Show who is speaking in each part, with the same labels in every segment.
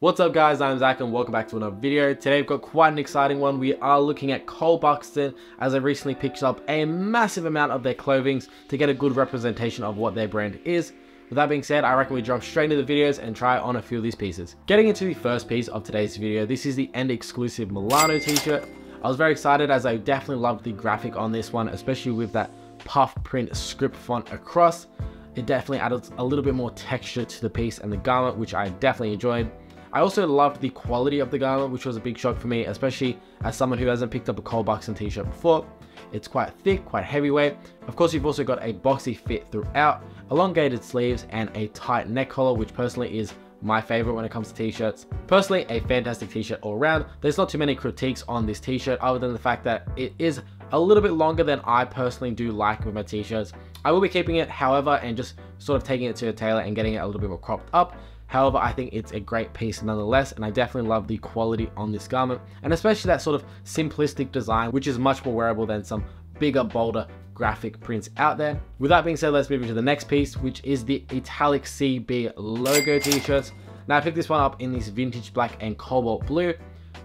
Speaker 1: What's up guys, I'm Zac and welcome back to another video. Today we've got quite an exciting one. We are looking at Cole Buxton as I recently picked up a massive amount of their clothings to get a good representation of what their brand is. With that being said, I reckon we jump straight into the videos and try on a few of these pieces. Getting into the first piece of today's video, this is the end exclusive Milano t-shirt. I was very excited as I definitely loved the graphic on this one, especially with that puff print script font across. It definitely added a little bit more texture to the piece and the garment, which I definitely enjoyed. I also loved the quality of the garment, which was a big shock for me, especially as someone who hasn't picked up a Cole Buxton t-shirt before. It's quite thick, quite heavyweight. Of course, you've also got a boxy fit throughout, elongated sleeves, and a tight neck collar, which personally is my favorite when it comes to t-shirts. Personally, a fantastic t-shirt all around. There's not too many critiques on this t-shirt other than the fact that it is a little bit longer than I personally do like with my t-shirts. I will be keeping it, however, and just sort of taking it to a tailor and getting it a little bit more cropped up. However, I think it's a great piece nonetheless, and I definitely love the quality on this garment, and especially that sort of simplistic design, which is much more wearable than some bigger, bolder graphic prints out there. With that being said, let's move into the next piece, which is the Italic CB logo t-shirts. Now I picked this one up in this vintage black and cobalt blue.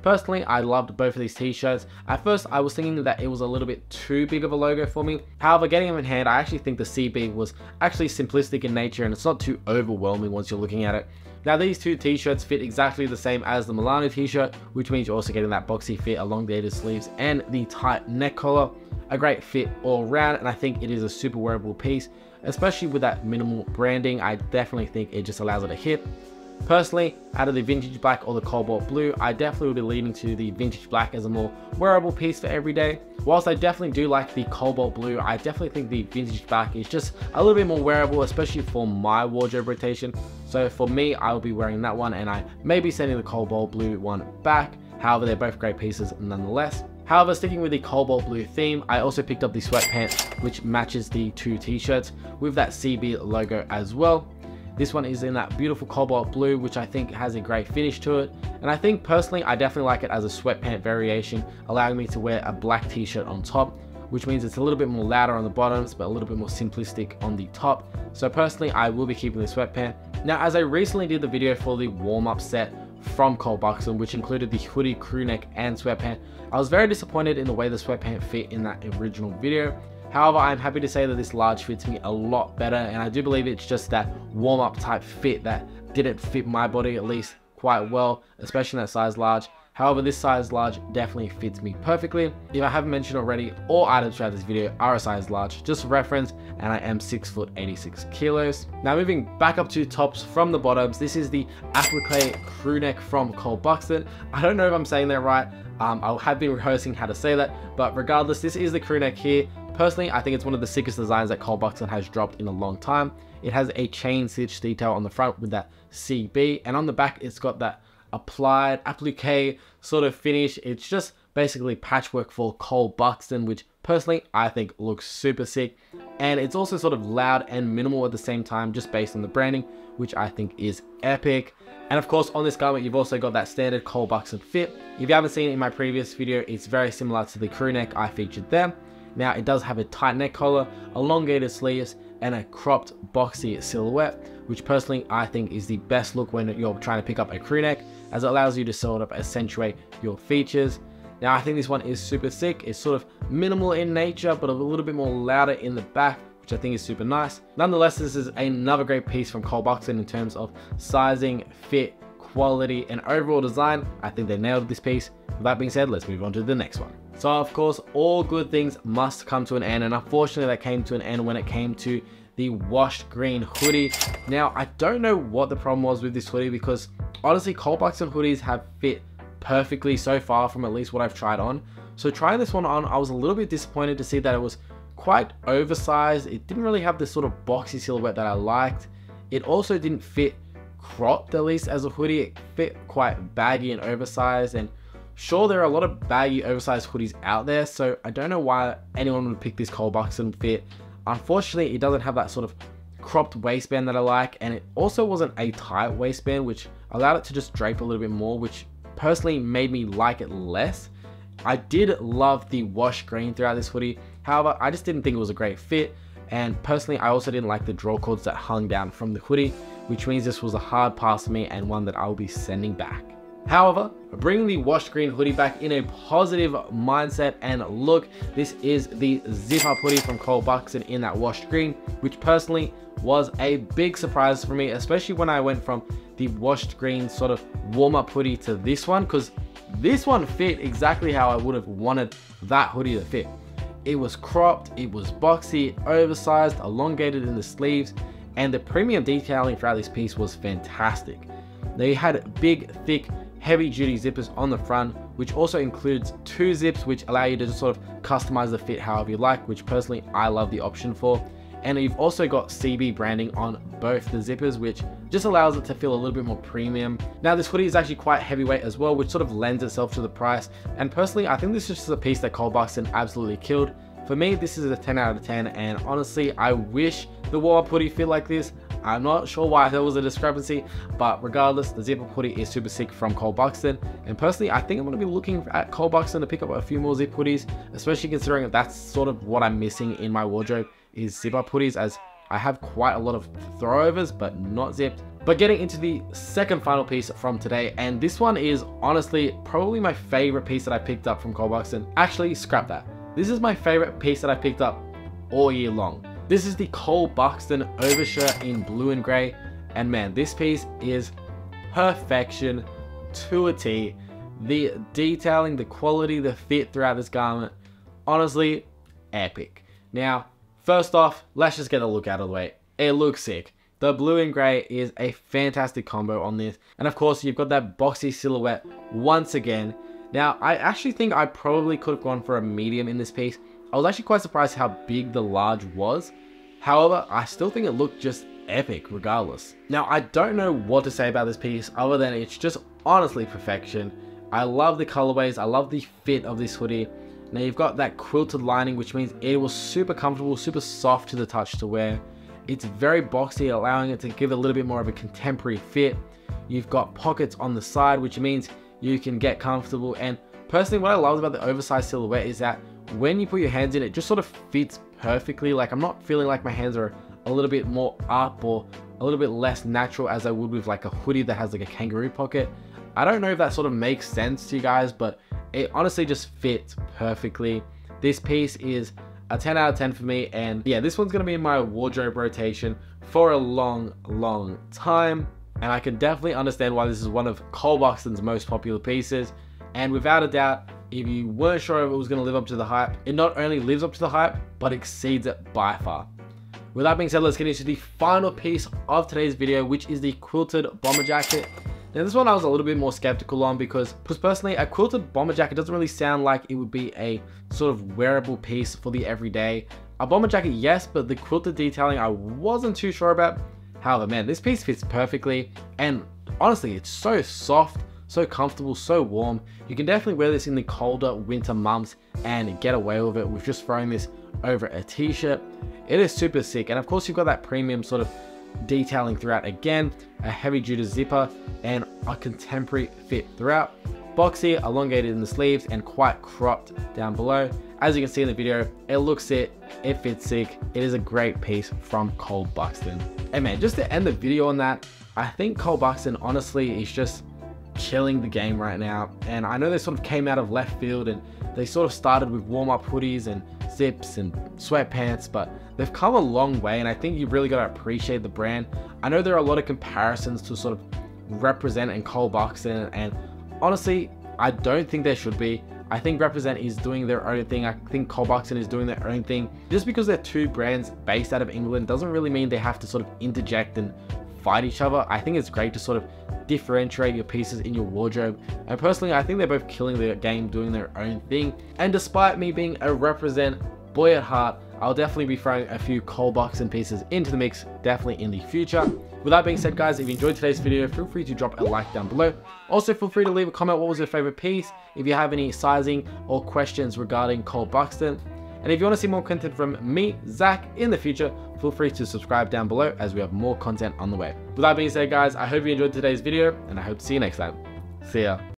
Speaker 1: Personally, I loved both of these t-shirts. At first, I was thinking that it was a little bit too big of a logo for me. However, getting them in hand, I actually think the CB was actually simplistic in nature and it's not too overwhelming once you're looking at it. Now these two t-shirts fit exactly the same as the Milano t-shirt, which means you're also getting that boxy fit, elongated sleeves, and the tight neck collar. A great fit all around, and I think it is a super wearable piece, especially with that minimal branding. I definitely think it just allows it to hit. Personally, out of the vintage black or the cobalt blue, I definitely would be leaning to the vintage black as a more wearable piece for every day. Whilst I definitely do like the cobalt blue, I definitely think the vintage black is just a little bit more wearable, especially for my wardrobe rotation. So for me, I will be wearing that one and I may be sending the cobalt blue one back. However, they're both great pieces nonetheless. However, sticking with the cobalt blue theme, I also picked up the sweatpants, which matches the two t-shirts with that CB logo as well. This one is in that beautiful cobalt blue, which I think has a great finish to it. And I think personally, I definitely like it as a sweatpant variation, allowing me to wear a black t-shirt on top, which means it's a little bit more louder on the bottoms, but a little bit more simplistic on the top. So personally, I will be keeping the sweatpant. Now, as I recently did the video for the warm-up set from Cole Buxton, which included the hoodie, crew neck, and sweatpant, I was very disappointed in the way the sweatpant fit in that original video. However, I'm happy to say that this large fits me a lot better and I do believe it's just that warm up type fit that didn't fit my body at least quite well, especially in that size large. However, this size large definitely fits me perfectly. If I haven't mentioned already, all items throughout this video are a size large, just for reference, and I am 6 foot 86 kilos. Now moving back up to tops from the bottoms, this is the applique crew neck from Cole Buxton. I don't know if I'm saying that right, um, I have been rehearsing how to say that, but regardless, this is the crew neck here. Personally, I think it's one of the sickest designs that Cole Buxton has dropped in a long time. It has a chain stitch detail on the front with that CB, and on the back it's got that applied applique sort of finish. It's just basically patchwork for Cole Buxton, which personally I think looks super sick. And it's also sort of loud and minimal at the same time, just based on the branding, which I think is epic. And of course, on this garment, you've also got that standard Cole Buxton fit. If you haven't seen it in my previous video, it's very similar to the crew neck I featured there. Now it does have a tight neck collar, elongated sleeves, and a cropped boxy silhouette, which personally I think is the best look when you're trying to pick up a crew neck, as it allows you to sort of accentuate your features. Now I think this one is super sick, it's sort of minimal in nature, but a little bit more louder in the back, which I think is super nice. Nonetheless, this is another great piece from Cole Buxton in terms of sizing, fit, quality, and overall design. I think they nailed this piece. With that being said, let's move on to the next one. So of course, all good things must come to an end, and unfortunately that came to an end when it came to the washed green hoodie. Now, I don't know what the problem was with this hoodie because honestly, Cole Buxton hoodies have fit perfectly so far from at least what I've tried on. So trying this one on, I was a little bit disappointed to see that it was quite oversized. It didn't really have this sort of boxy silhouette that I liked. It also didn't fit cropped at least as a hoodie. It fit quite baggy and oversized and Sure, there are a lot of baggy, oversized hoodies out there, so I don't know why anyone would pick this Cole Buxton fit. Unfortunately, it doesn't have that sort of cropped waistband that I like, and it also wasn't a tight waistband, which allowed it to just drape a little bit more, which personally made me like it less. I did love the wash green throughout this hoodie, however, I just didn't think it was a great fit, and personally, I also didn't like the draw cords that hung down from the hoodie, which means this was a hard pass for me and one that I'll be sending back. However, bringing the washed green hoodie back in a positive mindset and look, this is the zip up hoodie from Cole Buxton in that washed green, which personally was a big surprise for me, especially when I went from the washed green sort of warm up hoodie to this one, because this one fit exactly how I would have wanted that hoodie to fit. It was cropped, it was boxy, oversized, elongated in the sleeves, and the premium detailing throughout this piece was fantastic. They had big, thick, heavy duty zippers on the front, which also includes two zips which allow you to just sort of customize the fit however you like, which personally I love the option for. And you've also got CB branding on both the zippers, which just allows it to feel a little bit more premium. Now this hoodie is actually quite heavyweight as well, which sort of lends itself to the price. And personally, I think this is just a piece that Cole Buxton absolutely killed. For me, this is a 10 out of 10, and honestly, I wish the warm-up hoodie fit like this. I'm not sure why there was a discrepancy, but regardless, the zipper hoodie is super sick from Cole Buxton. And personally, I think I'm going to be looking at Cole Buxton to pick up a few more zip hoodies, especially considering that that's sort of what I'm missing in my wardrobe is zip up hoodies as I have quite a lot of throwovers, but not zipped. But getting into the second final piece from today, and this one is honestly probably my favorite piece that I picked up from Cole Buxton. Actually, scrap that. This is my favorite piece that I picked up all year long. This is the Cole Buxton overshirt in blue and gray. And man, this piece is perfection to a T. The detailing, the quality, the fit throughout this garment, honestly, epic. Now, first off, let's just get a look out of the way. It looks sick. The blue and grey is a fantastic combo on this. And of course, you've got that boxy silhouette once again. Now, I actually think I probably could have gone for a medium in this piece. I was actually quite surprised how big the large was. However, I still think it looked just epic regardless. Now, I don't know what to say about this piece other than it's just honestly perfection. I love the colorways, I love the fit of this hoodie. Now you've got that quilted lining which means it was super comfortable, super soft to the touch to wear. It's very boxy, allowing it to give a little bit more of a contemporary fit. You've got pockets on the side which means you can get comfortable and personally what I love about the oversized silhouette is that when you put your hands in, it just sort of fits perfectly. Like I'm not feeling like my hands are a little bit more up or a little bit less natural as I would with like a hoodie that has like a kangaroo pocket. I don't know if that sort of makes sense to you guys, but it honestly just fits perfectly. This piece is a 10 out of 10 for me. And yeah, this one's gonna be in my wardrobe rotation for a long, long time. And I can definitely understand why this is one of Cole Buxton's most popular pieces. And without a doubt, if you weren't sure if it was going to live up to the hype, it not only lives up to the hype, but exceeds it by far. With that being said, let's get into the final piece of today's video, which is the quilted bomber jacket. Now this one I was a little bit more skeptical on because, personally a quilted bomber jacket doesn't really sound like it would be a sort of wearable piece for the everyday. A bomber jacket yes, but the quilted detailing I wasn't too sure about. However man, this piece fits perfectly and honestly it's so soft so comfortable, so warm. You can definitely wear this in the colder winter months and get away with it with just throwing this over a t-shirt. It is super sick. And of course you've got that premium sort of detailing throughout again, a heavy duty zipper and a contemporary fit throughout. Boxy, elongated in the sleeves and quite cropped down below. As you can see in the video, it looks sick, it fits sick. It is a great piece from Cole Buxton. And man, just to end the video on that, I think Cole Buxton honestly is just killing the game right now. And I know they sort of came out of left field and they sort of started with warm-up hoodies and zips and sweatpants, but they've come a long way and I think you've really got to appreciate the brand. I know there are a lot of comparisons to sort of represent and Cole Buxton and honestly, I don't think there should be. I think Represent is doing their own thing. I think Cole Buxton is doing their own thing. Just because they're two brands based out of England doesn't really mean they have to sort of interject and fight each other. I think it's great to sort of differentiate your pieces in your wardrobe. And personally, I think they're both killing the game, doing their own thing. And despite me being a represent boy at heart, I'll definitely be throwing a few Cole Buxton pieces into the mix, definitely in the future. With that being said, guys, if you enjoyed today's video, feel free to drop a like down below. Also, feel free to leave a comment what was your favorite piece, if you have any sizing or questions regarding Cole Buxton. And if you want to see more content from me, Zac, in the future, feel free to subscribe down below as we have more content on the way. With that being said, guys, I hope you enjoyed today's video and I hope to see you next time. See ya.